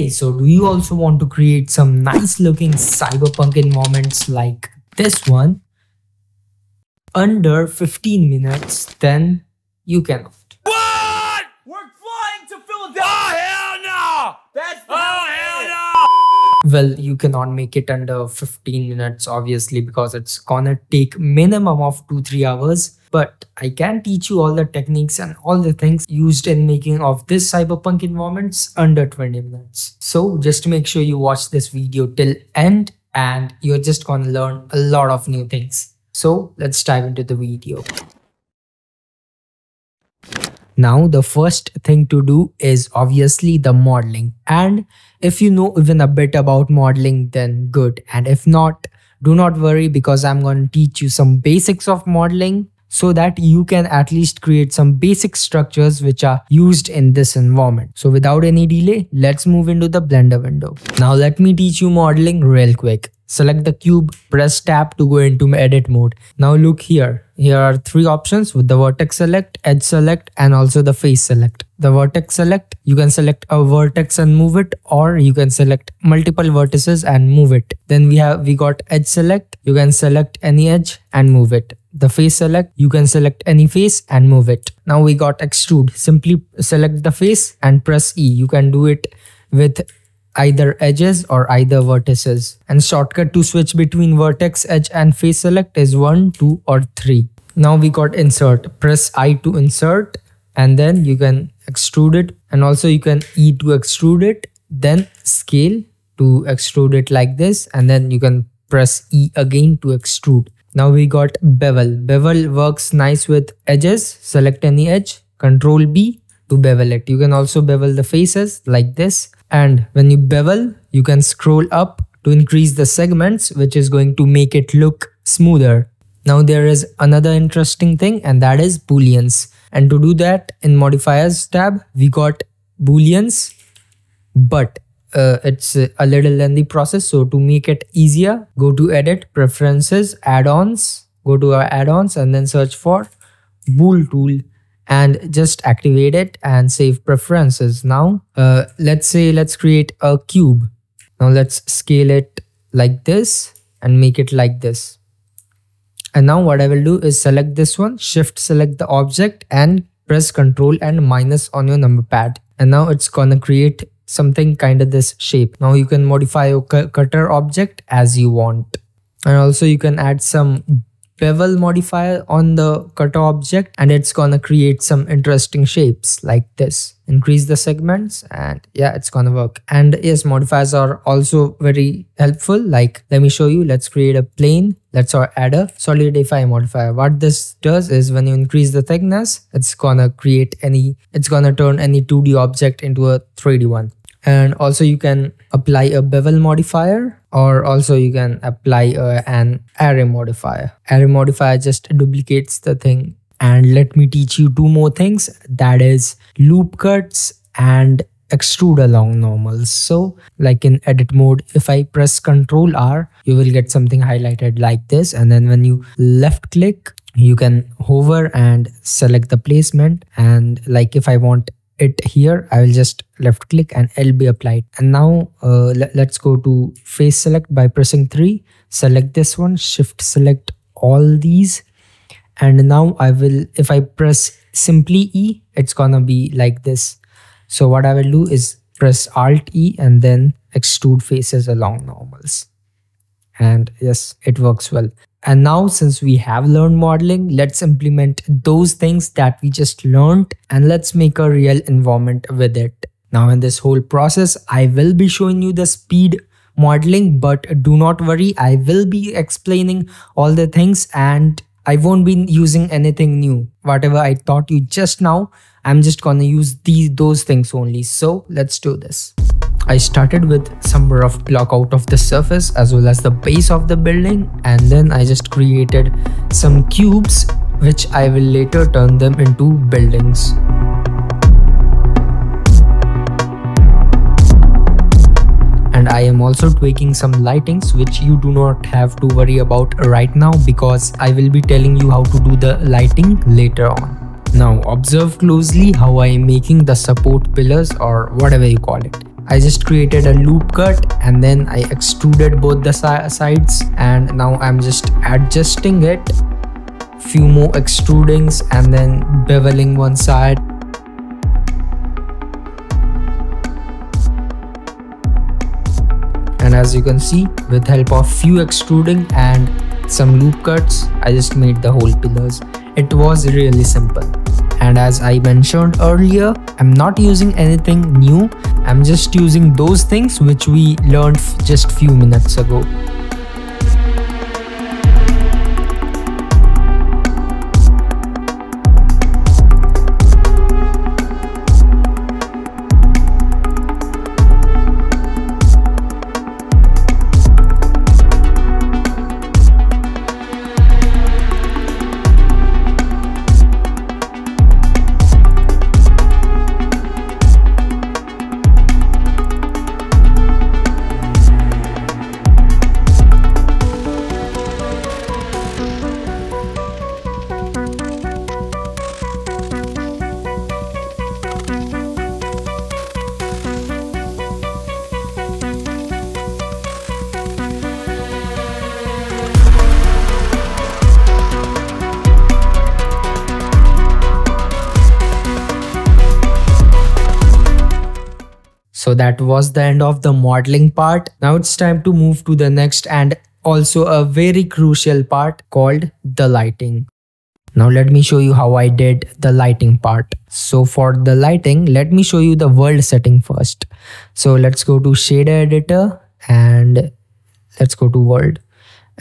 Hey, so do you also want to create some nice looking cyberpunk environments like this one under 15 minutes? Then you can. What? We're flying to Philadelphia. Oh, hell no! That's the Oh, hell no! Well, you cannot make it under 15 minutes, obviously, because it's gonna take minimum of 2-3 hours. But I can teach you all the techniques and all the things used in making of this cyberpunk environments under 20 minutes. So just make sure you watch this video till end and you're just gonna learn a lot of new things. So let's dive into the video. Now, the first thing to do is obviously the modeling. And if you know even a bit about modeling, then good. And if not, do not worry because I'm going to teach you some basics of modeling so that you can at least create some basic structures which are used in this environment. So without any delay, let's move into the Blender window. Now let me teach you modeling real quick. Select the cube, press tab to go into edit mode. Now look here. Here are three options with the vertex select, edge select and also the face select. The vertex select, you can select a vertex and move it or you can select multiple vertices and move it. Then we have we got edge select, you can select any edge and move it. The face select, you can select any face and move it. Now we got extrude, simply select the face and press E. You can do it with either edges or either vertices. And shortcut to switch between vertex, edge and face select is 1, 2 or 3. Now we got insert. Press I to insert and then you can extrude it and also you can E to extrude it. Then scale to extrude it like this and then you can press E again to extrude. Now we got bevel. Bevel works nice with edges. Select any edge. Control B to bevel it. You can also bevel the faces like this. And when you bevel, you can scroll up to increase the segments, which is going to make it look smoother. Now there is another interesting thing and that is booleans. And to do that in modifiers tab, we got booleans, but uh, it's a little lengthy process. So to make it easier, go to edit, preferences, add-ons, go to our add-ons and then search for bool tool and just activate it and save preferences. Now, uh, let's say, let's create a cube. Now let's scale it like this and make it like this. And now what I will do is select this one, shift select the object and press control and minus on your number pad. And now it's gonna create something kind of this shape. Now you can modify your cutter object as you want. And also you can add some bevel modifier on the cutter object and it's gonna create some interesting shapes like this. Increase the segments and yeah it's gonna work. And yes modifiers are also very helpful. Like let me show you. Let's create a plane. Let's add a solidify modifier. What this does is when you increase the thickness it's gonna create any it's gonna turn any 2d object into a 3d one and also you can apply a bevel modifier or also you can apply uh, an array modifier. Array modifier just duplicates the thing. And let me teach you two more things. That is loop cuts and extrude along normals. So like in edit mode if i press ctrl r you will get something highlighted like this. And then when you left click you can hover and select the placement. And like if i want it here i will just left click and it'll be applied. And now uh, let, let's go to face select by pressing 3 select this one shift select all these. And now i will if i press simply e it's gonna be like this. So what i will do is press alt e and then extrude faces along normals. And yes it works well and now since we have learned modeling, let's implement those things that we just learned and let's make a real environment with it. Now in this whole process, I will be showing you the speed modeling, but do not worry, I will be explaining all the things and I won't be using anything new. Whatever I taught you just now, I'm just gonna use these those things only. So let's do this. I started with some rough block out of the surface as well as the base of the building and then I just created some cubes which I will later turn them into buildings. and I am also tweaking some lightings which you do not have to worry about right now because I will be telling you how to do the lighting later on. Now observe closely how I am making the support pillars or whatever you call it. I just created a loop cut and then I extruded both the si sides and now I'm just adjusting it. Few more extrudings and then beveling one side. And as you can see with help of few extruding and some loop cuts I just made the whole pillars. It was really simple and as I mentioned earlier I'm not using anything new. I'm just using those things which we learned just few minutes ago So that was the end of the modeling part. Now it's time to move to the next and also a very crucial part called the lighting. Now let me show you how I did the lighting part. So for the lighting, let me show you the world setting first. So let's go to shader editor and let's go to world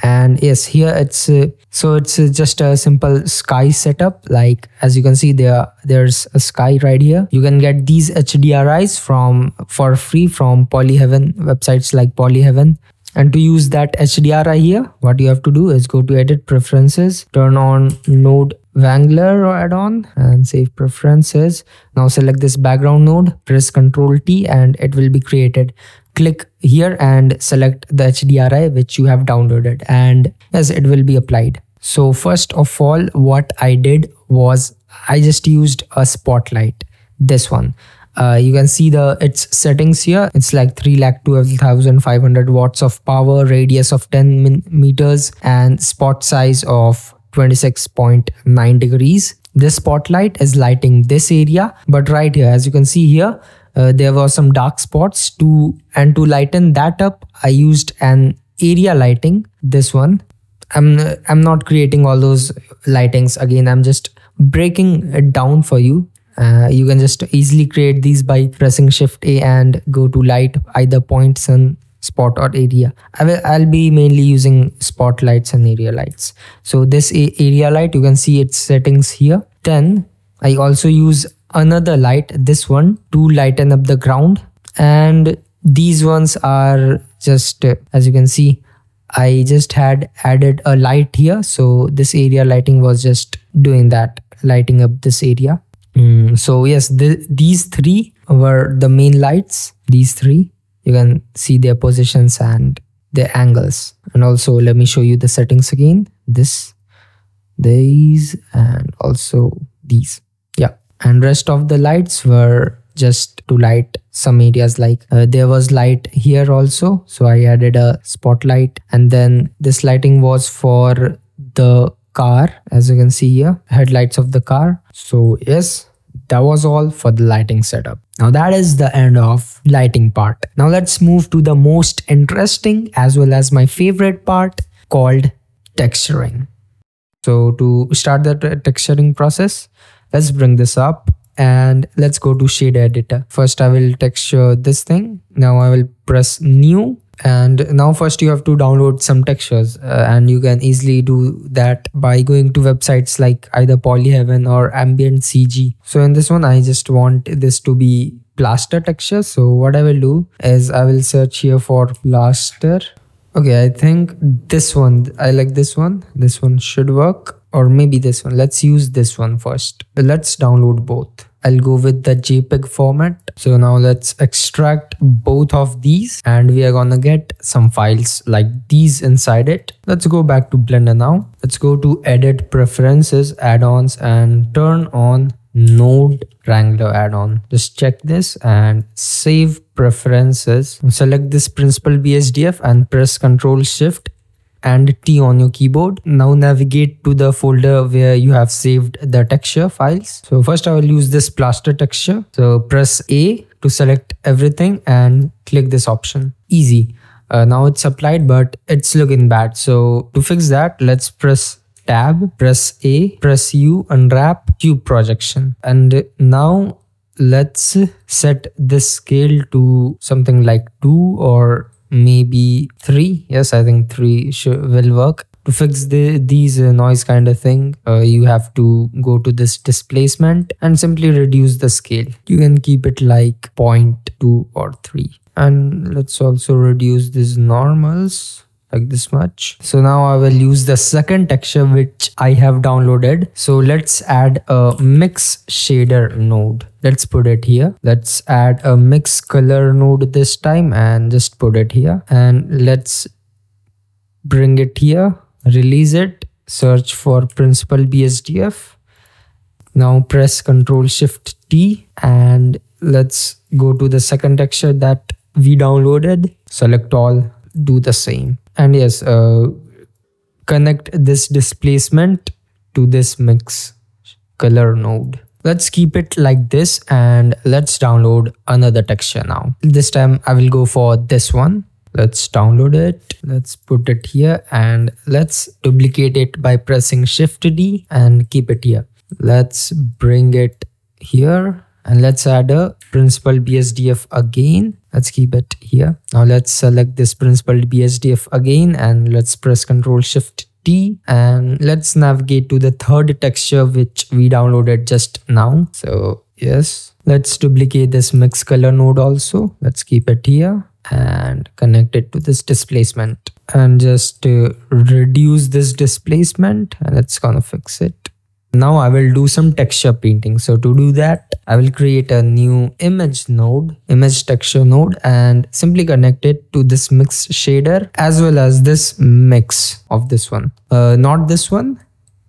and yes here it's uh, so it's uh, just a simple sky setup. Like as you can see there there's a sky right here. You can get these hdris from for free from Poly Haven websites like Poly Haven. And to use that HDRI here, what you have to do is go to edit preferences, turn on node Wrangler add-on and save preferences. Now select this background node, press Ctrl T and it will be created click here and select the HDRI which you have downloaded and yes it will be applied. So first of all what I did was I just used a spotlight this one. Uh, you can see the its settings here it's like 3 lakh 12500 watts of power radius of 10 meters and spot size of 26.9 degrees this spotlight is lighting this area but right here as you can see here uh, there were some dark spots to and to lighten that up i used an area lighting this one. I'm i'm not creating all those lightings again. I'm just breaking it down for you. Uh, you can just easily create these by pressing shift a and go to light either point sun spot or area. I will, i'll be mainly using spotlights and area lights. So this area light you can see its settings here. Then i also use another light this one to lighten up the ground. And these ones are just as you can see i just had added a light here. So this area lighting was just doing that lighting up this area. Mm, so yes the, these three were the main lights. These three you can see their positions and their angles. And also let me show you the settings again. This these and also these and rest of the lights were just to light some areas like uh, there was light here also so i added a spotlight and then this lighting was for the car as you can see here headlights of the car. So yes that was all for the lighting setup. Now that is the end of lighting part. Now let's move to the most interesting as well as my favorite part called texturing. So to start the texturing process let's bring this up and let's go to shade editor. First i will texture this thing. Now i will press new. And now first you have to download some textures. Uh, and you can easily do that by going to websites like either Poly Haven or ambientCG so in this one i just want this to be plaster texture. So what i will do is i will search here for plaster. Okay i think this one i like this one. This one should work or maybe this one. Let's use this one first. Let's download both. I'll go with the JPEG format. So now let's extract both of these and we are gonna get some files like these inside it. Let's go back to Blender now. Let's go to edit preferences, add-ons and turn on node wrangler add-on just check this and save preferences select this principal bsdf and press ctrl shift and T on your keyboard. Now navigate to the folder where you have saved the texture files. So first I will use this plaster texture. So press A to select everything and click this option. Easy. Uh, now it's applied but it's looking bad. So to fix that, let's press tab, press A, press U, unwrap cube projection. And now let's set this scale to something like 2 or maybe 3 yes i think 3 should, will work. To fix the, these uh, noise kind of thing uh, you have to go to this displacement and simply reduce the scale. You can keep it like 0.2 or 3 and let's also reduce these normals like this much. So now I will use the second texture which I have downloaded. So let's add a mix shader node. Let's put it here. Let's add a mix color node this time and just put it here. And let's bring it here, release it, search for principal BSDF. Now press Ctrl Shift T and let's go to the second texture that we downloaded. Select all, do the same and yes uh, connect this displacement to this mix color node. Let's keep it like this and let's download another texture now. This time i will go for this one. Let's download it. Let's put it here and let's duplicate it by pressing shift d and keep it here. Let's bring it here and let's add a principal BSDF again. Let's keep it here. Now let's select this principal BSDF again and let's press Ctrl Shift T and let's navigate to the third texture which we downloaded just now. So yes, let's duplicate this mix color node also. Let's keep it here and connect it to this displacement and just uh, reduce this displacement and it's gonna fix it. Now I will do some texture painting. So to do that, I will create a new image node, image texture node and simply connect it to this mix shader as well as this mix of this one. Uh, not this one.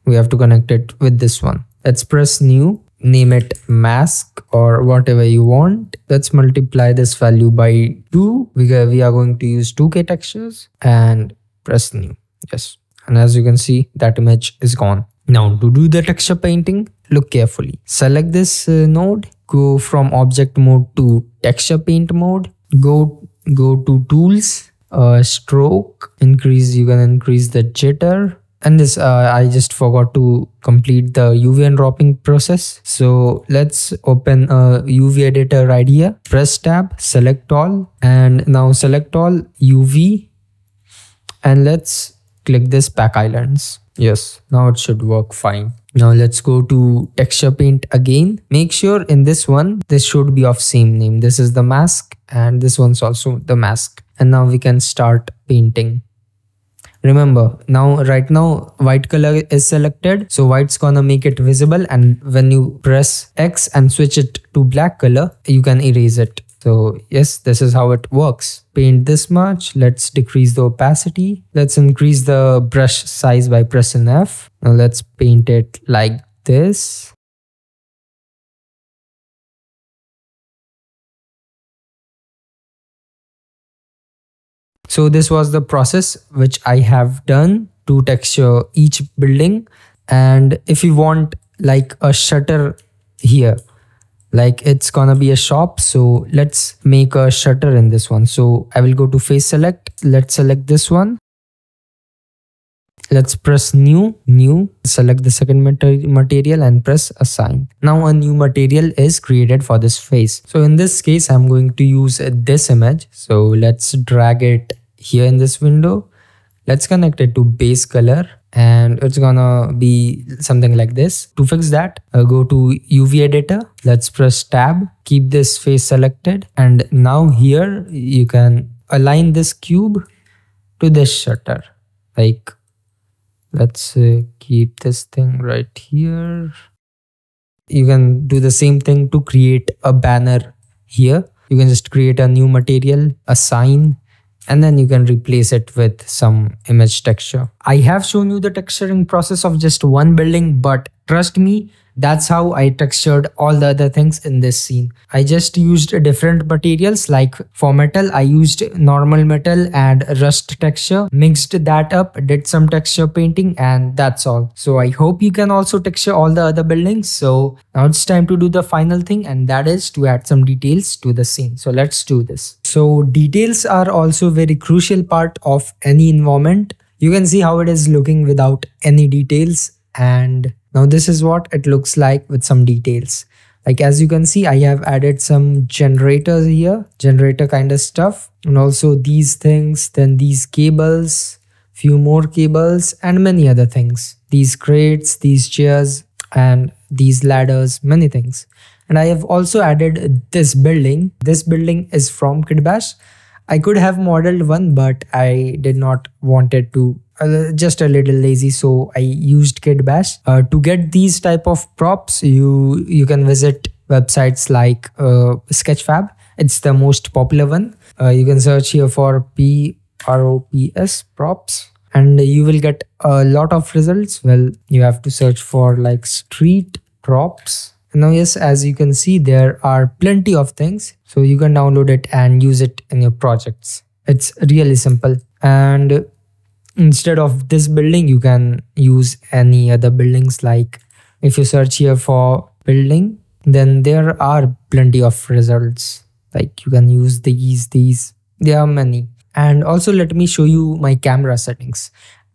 We have to connect it with this one. Let's press new, name it mask or whatever you want. Let's multiply this value by 2. We, we are going to use 2k textures and press new. Yes. And as you can see, that image is gone. Now to do the texture painting, look carefully. Select this uh, node, go from object mode to texture paint mode, go, go to tools, uh, stroke, increase, you can increase the jitter. And this, uh, I just forgot to complete the UV unwrapping process. So let's open a UV editor right here, press tab, select all, and now select all UV, and let's click this pack islands Yes, now it should work fine. Now let's go to texture paint again. Make sure in this one, this should be of same name. This is the mask and this one's also the mask. And now we can start painting. Remember now right now white color is selected. So white's gonna make it visible and when you press X and switch it to black color, you can erase it. So yes, this is how it works. Paint this much. Let's decrease the opacity. Let's increase the brush size by pressing F. Now let's paint it like this. So this was the process which I have done to texture each building. And if you want like a shutter here, like it's gonna be a shop so let's make a shutter in this one. So i will go to face select. Let's select this one. Let's press new new select the second material and press assign. Now a new material is created for this face. So in this case i'm going to use this image. So let's drag it here in this window let's connect it to base color and it's gonna be something like this. To fix that, uh, go to UV editor. Let's press tab, keep this face selected. And now here you can align this cube to this shutter. Like, let's uh, keep this thing right here. You can do the same thing to create a banner here. You can just create a new material, a sign, and then you can replace it with some image texture. I have shown you the texturing process of just one building, but trust me, that's how I textured all the other things in this scene. I just used different materials like for metal, I used normal metal and rust texture, mixed that up, did some texture painting and that's all. So I hope you can also texture all the other buildings. So now it's time to do the final thing and that is to add some details to the scene. So let's do this. So details are also very crucial part of any environment. You can see how it is looking without any details and now this is what it looks like with some details. Like as you can see, I have added some generators here, generator kind of stuff. And also these things, then these cables, few more cables and many other things. These crates, these chairs and these ladders, many things. And I have also added this building. This building is from Kitbash. I could have modeled one, but I did not wanted to uh, just a little lazy so i used kitbash uh, to get these type of props you you can visit websites like uh, sketchfab. It's the most popular one. Uh, you can search here for p r o p s props and you will get a lot of results. Well you have to search for like street props. Now yes as you can see there are plenty of things so you can download it and use it in your projects. It's really simple and instead of this building you can use any other buildings. Like if you search here for building then there are plenty of results. Like you can use these these there are many. And also let me show you my camera settings.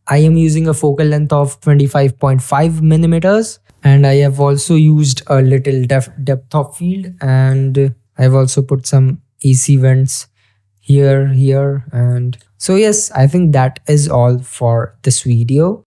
I am using a focal length of 25.5 millimeters and i have also used a little depth, of field and i've also put some ac vents here here and so yes i think that is all for this video